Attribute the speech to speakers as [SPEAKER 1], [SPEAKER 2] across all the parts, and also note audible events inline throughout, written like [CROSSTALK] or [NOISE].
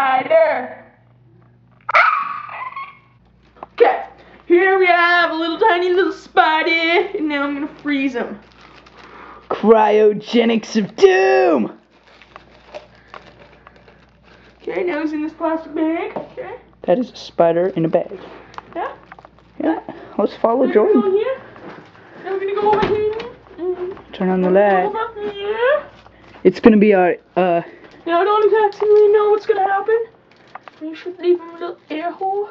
[SPEAKER 1] spider. Okay, here we have a little tiny little spider, and now I'm gonna freeze him.
[SPEAKER 2] Cryogenics of doom!
[SPEAKER 1] Okay, now he's in this plastic bag. Okay.
[SPEAKER 2] That is a spider in a bag.
[SPEAKER 1] Yeah.
[SPEAKER 2] Yeah. Let's follow
[SPEAKER 1] we're
[SPEAKER 2] Jordan.
[SPEAKER 1] Here. Now we're gonna go over here.
[SPEAKER 2] Turn on the light. It's gonna be our uh
[SPEAKER 1] now I don't exactly know what's gonna happen. We should leave him a little air hole.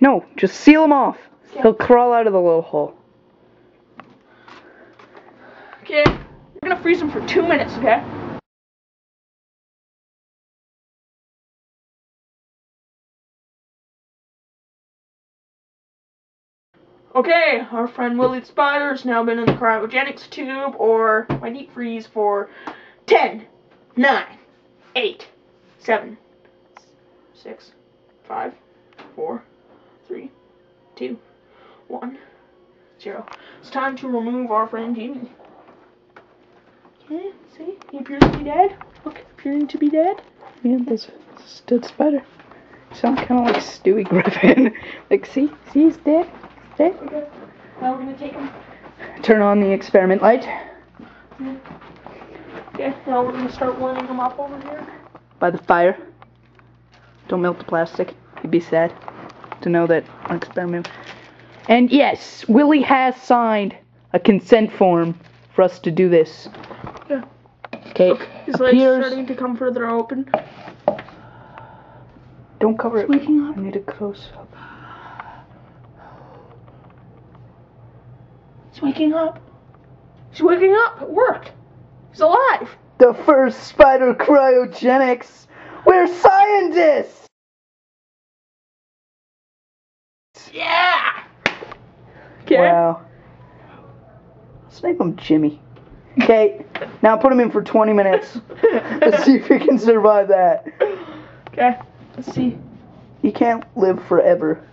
[SPEAKER 2] no, just seal him off. He'll crawl out of the little hole.
[SPEAKER 1] Okay, we're gonna freeze him for two minutes, okay? Okay, our friend Willie the Spider has now been in the cryogenics tube or my deep freeze for 10, 9, 8, 7, 6, 5, 4, 3, 2, 1, 0. It's time to remove our friend Jimmy. Okay, see? He appears to be dead. Okay, appearing to be dead.
[SPEAKER 2] Yeah, that's that's a dead spider. Sound kind of like Stewie Griffin. [LAUGHS] like, see, see, he's dead. Dead.
[SPEAKER 1] Okay. Now we're gonna take him.
[SPEAKER 2] Turn on the experiment light
[SPEAKER 1] Okay, now we're gonna start warming him up over here.
[SPEAKER 2] by the fire. Don't melt the plastic. You'd be sad to know that our experiment. And yes, Willie has signed a consent form for us to do this.
[SPEAKER 1] Yeah.
[SPEAKER 2] Okay.
[SPEAKER 1] His leg's
[SPEAKER 2] Appears.
[SPEAKER 1] starting to come further open.
[SPEAKER 2] Don't cover it.
[SPEAKER 1] waking up.
[SPEAKER 2] I need a close up.
[SPEAKER 1] He's waking up. He's waking up. It worked. He's alive.
[SPEAKER 2] The first spider cryogenics. We're scientists.
[SPEAKER 1] Yeah. Okay.
[SPEAKER 2] Wow. Let's name him Jimmy. Okay, now put him in for 20 minutes. Let's [LAUGHS] see if he can survive that.
[SPEAKER 1] Okay. Let's see.
[SPEAKER 2] He can't live forever.